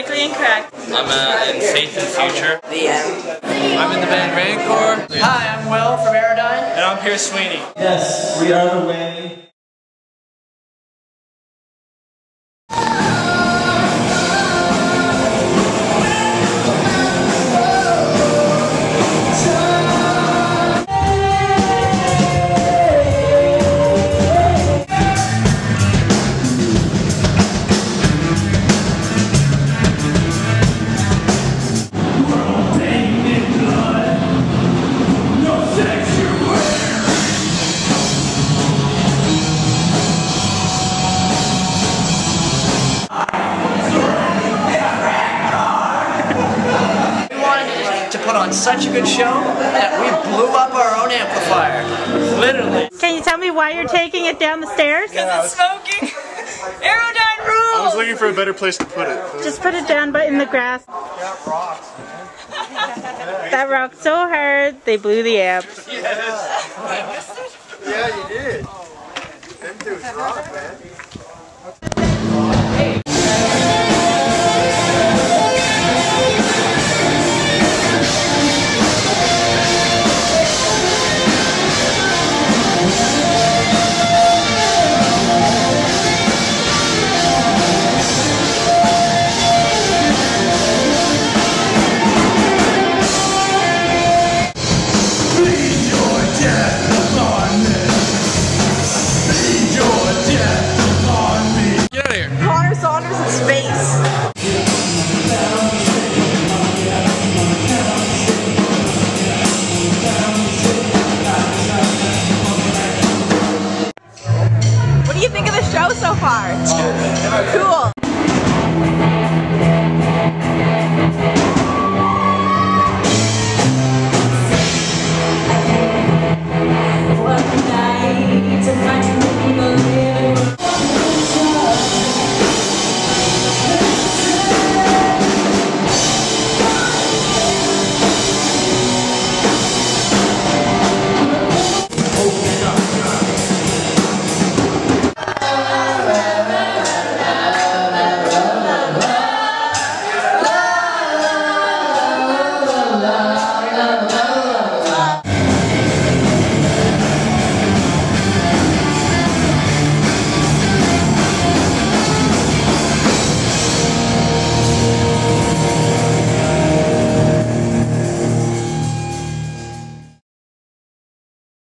Politically incorrect. I'm uh, in Faith and Future. The end. I'm in the band Rancor. Hi, I'm Will from Aerodyne. And I'm Pierce Sweeney. Yes, we are the way. Put on such a good show that we blew up our own amplifier. Literally. Can you tell me why you're taking it down the stairs? Because it's smoking. Aerodyne rules. I was looking for a better place to put it. Just put it down but in the grass. That rocks. that rocked so hard, they blew the amp. Yes. Yeah, you did. Them dudes rock, man. Far? Cool.